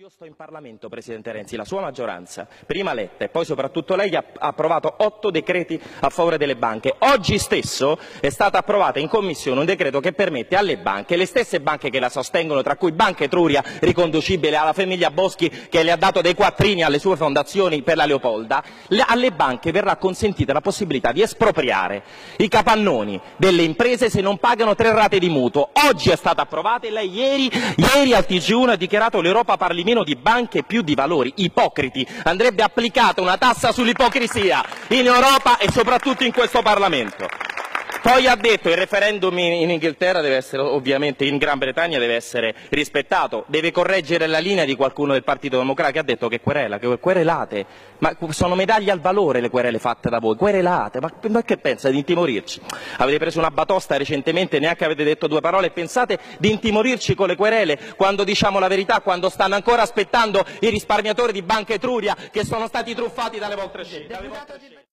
Io sto in Parlamento, Presidente Renzi, la sua maggioranza, prima Letta e poi soprattutto lei, ha approvato otto decreti a favore delle banche. Oggi stesso è stato approvato in Commissione un decreto che permette alle banche, le stesse banche che la sostengono, tra cui Banca Etruria, riconducibile alla famiglia Boschi che le ha dato dei quattrini alle sue fondazioni per la Leopolda, alle banche verrà consentita la possibilità di espropriare i capannoni delle imprese se non pagano tre rate di mutuo. Oggi è stata approvata e lei ieri, ieri al TG1 ha dichiarato l'Europa parli meno di banche più di valori, ipocriti. Andrebbe applicata una tassa sull'ipocrisia in Europa e soprattutto in questo Parlamento. Poi ha detto che il referendum in Inghilterra deve essere, ovviamente in Gran Bretagna deve essere rispettato, deve correggere la linea di qualcuno del Partito Democratico ha detto che querela, che querelate, ma sono medaglie al valore le querele fatte da voi, querelate, ma, ma che pensa di intimorirci? Avete preso una batosta recentemente, neanche avete detto due parole pensate di intimorirci con le querele quando diciamo la verità, quando stanno ancora aspettando i risparmiatori di Banca Etruria che sono stati truffati dalle vostre scelte.